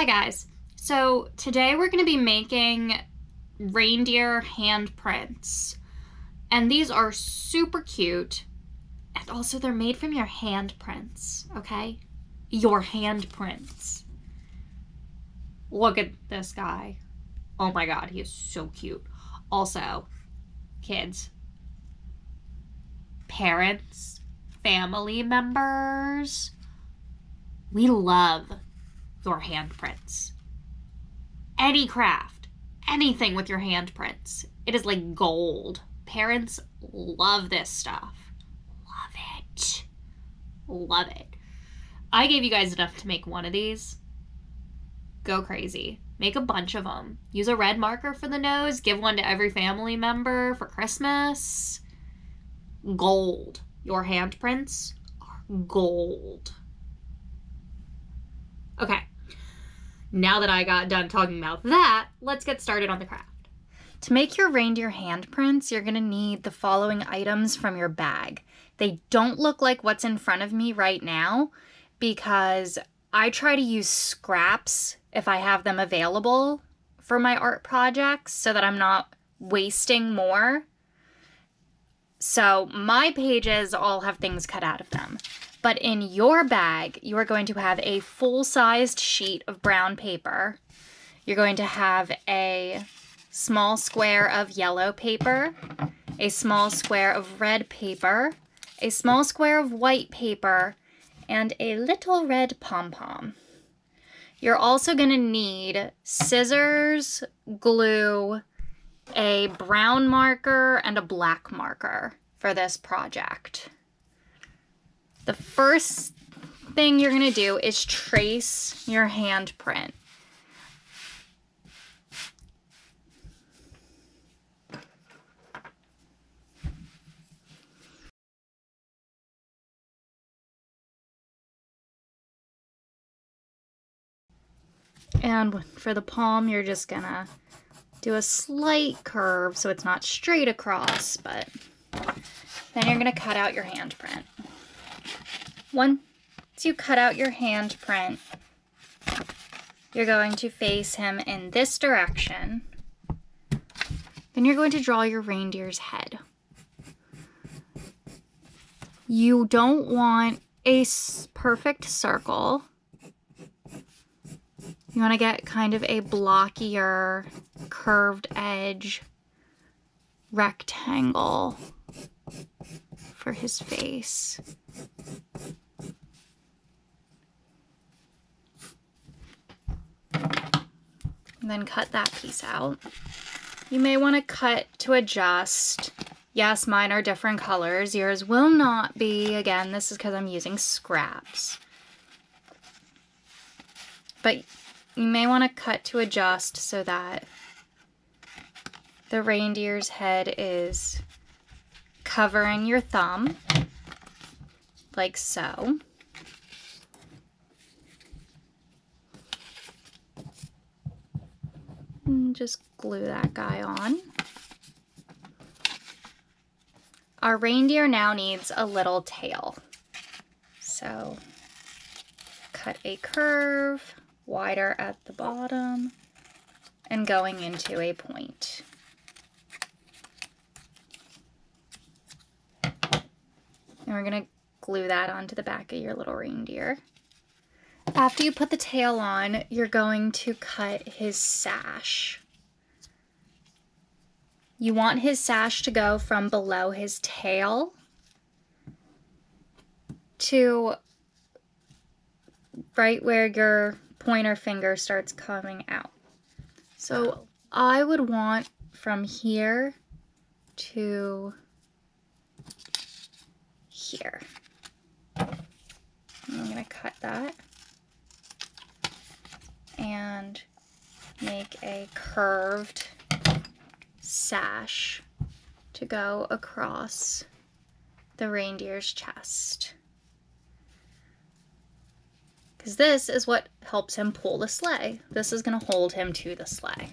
Hi guys. So today we're going to be making reindeer handprints. And these are super cute. And also they're made from your handprints, okay? Your handprints. Look at this guy. Oh my god, he is so cute. Also, kids, parents, family members, we love your handprints. Any craft, anything with your handprints. It is like gold. Parents love this stuff. Love it. Love it. I gave you guys enough to make one of these. Go crazy. Make a bunch of them. Use a red marker for the nose. Give one to every family member for Christmas. Gold. Your handprints are gold. Okay. Now that I got done talking about that, let's get started on the craft. To make your reindeer handprints, you're gonna need the following items from your bag. They don't look like what's in front of me right now because I try to use scraps if I have them available for my art projects so that I'm not wasting more. So my pages all have things cut out of them. But in your bag, you are going to have a full-sized sheet of brown paper. You're going to have a small square of yellow paper, a small square of red paper, a small square of white paper, and a little red pom-pom. You're also going to need scissors, glue, a brown marker, and a black marker for this project. The first thing you're going to do is trace your handprint. And for the palm, you're just gonna do a slight curve so it's not straight across, but then you're gonna cut out your handprint. Once you cut out your handprint, you're going to face him in this direction. Then you're going to draw your reindeer's head. You don't want a perfect circle. You want to get kind of a blockier, curved edge rectangle for his face. And then cut that piece out. You may want to cut to adjust. Yes, mine are different colors. Yours will not be. Again, this is because I'm using scraps. But you may want to cut to adjust so that the reindeer's head is covering your thumb, like so. And just glue that guy on. Our reindeer now needs a little tail. So cut a curve wider at the bottom and going into a point. And we're going to glue that onto the back of your little reindeer. After you put the tail on, you're going to cut his sash. You want his sash to go from below his tail to right where your pointer finger starts coming out. So I would want from here to here. I'm going to cut that and make a curved sash to go across the reindeer's chest because this is what helps him pull the sleigh. This is going to hold him to the sleigh.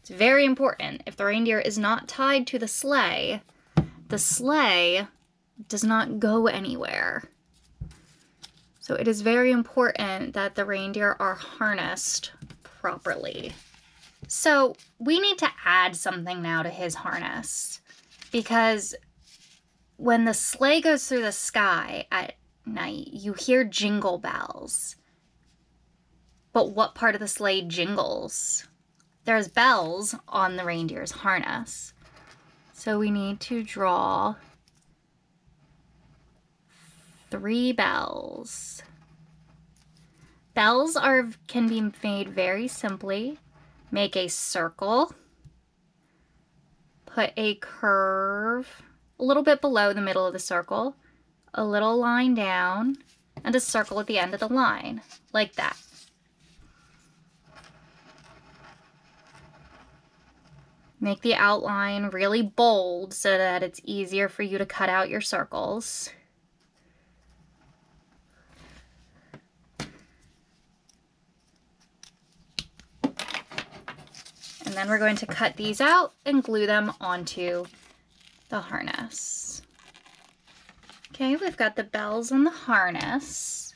It's very important. If the reindeer is not tied to the sleigh, the sleigh does not go anywhere. So it is very important that the reindeer are harnessed properly. So we need to add something now to his harness because when the sleigh goes through the sky at night, you hear jingle bells. But what part of the sleigh jingles? There's bells on the reindeer's harness. So we need to draw three bells. Bells are can be made very simply. Make a circle. Put a curve a little bit below the middle of the circle, a little line down, and a circle at the end of the line, like that. Make the outline really bold so that it's easier for you to cut out your circles. And then we're going to cut these out and glue them onto the harness. Okay, we've got the bells and the harness.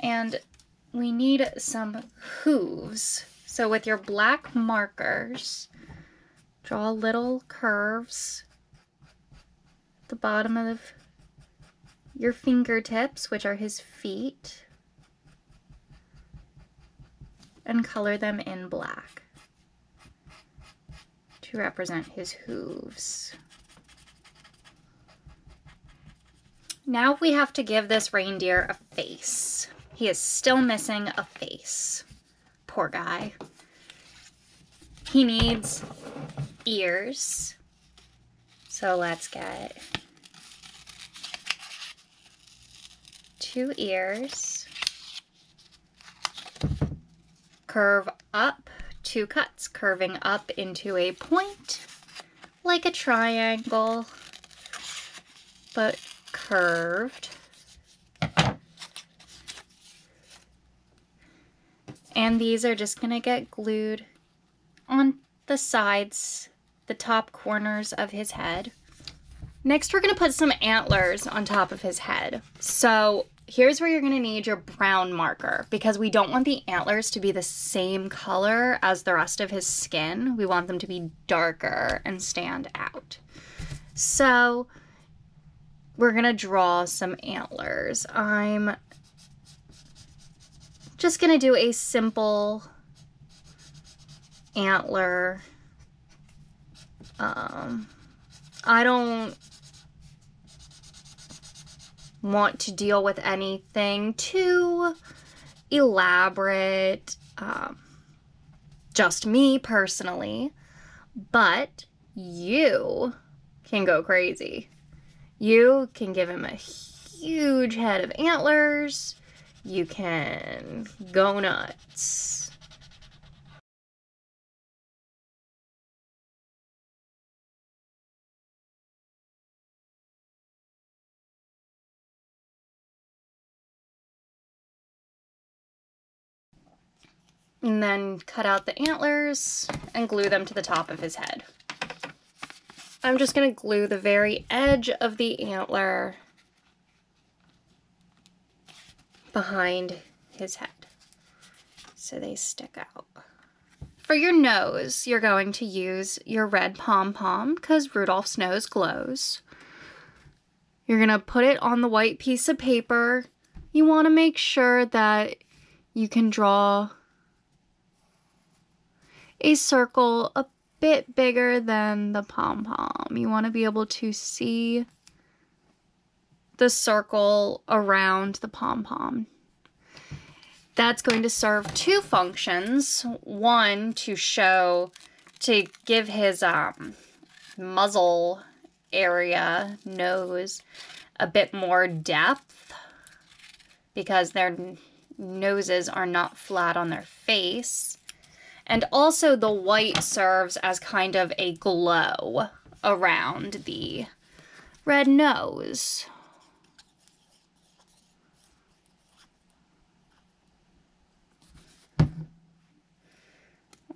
And we need some hooves. So with your black markers, draw little curves at the bottom of your fingertips, which are his feet, and color them in black to represent his hooves. Now we have to give this reindeer a face. He is still missing a face. Poor guy. He needs ears. So let's get two ears. Curve up two cuts, curving up into a point like a triangle, but curved. And these are just to get glued on the sides, the top corners of his head. Next, we're to put some antlers on top of his head. So here's where you're going to need your brown marker because we don't want the antlers to be the same color as the rest of his skin. We want them to be darker and stand out. So we're going to draw some antlers. I'm just going to do a simple antler. Um, I don't want to deal with anything too elaborate. Um, just me personally. But you can go crazy. You can give him a huge head of antlers. You can go nuts. And then cut out the antlers and glue them to the top of his head. I'm just going to glue the very edge of the antler behind his head so they stick out. For your nose, you're going to use your red pom-pom because Rudolph's nose glows. You're going to put it on the white piece of paper. You want to make sure that you can draw a circle a bit bigger than the pom-pom. You want to be able to see the circle around the pom-pom. That's going to serve two functions. One, to show, to give his um, muzzle area, nose, a bit more depth because their noses are not flat on their face. And also the white serves as kind of a glow around the red nose.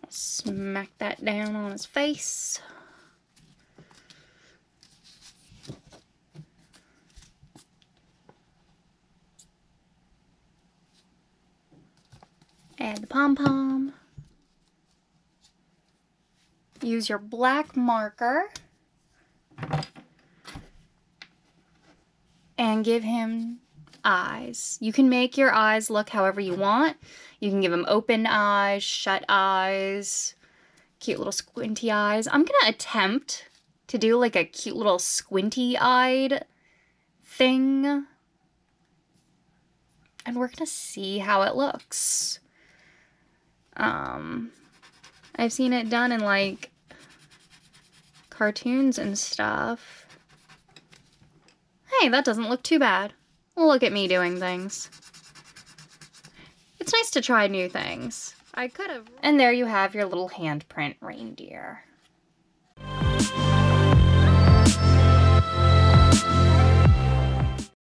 Smack that down on his face. Add the pom-pom. Use your black marker. And give him eyes. You can make your eyes look however you want. You can give him open eyes, shut eyes, cute little squinty eyes. I'm gonna attempt to do like a cute little squinty eyed thing. And we're gonna see how it looks. Um, I've seen it done in like cartoons and stuff. Hey, that doesn't look too bad. Look at me doing things. It's nice to try new things. I could have. And there you have your little handprint reindeer.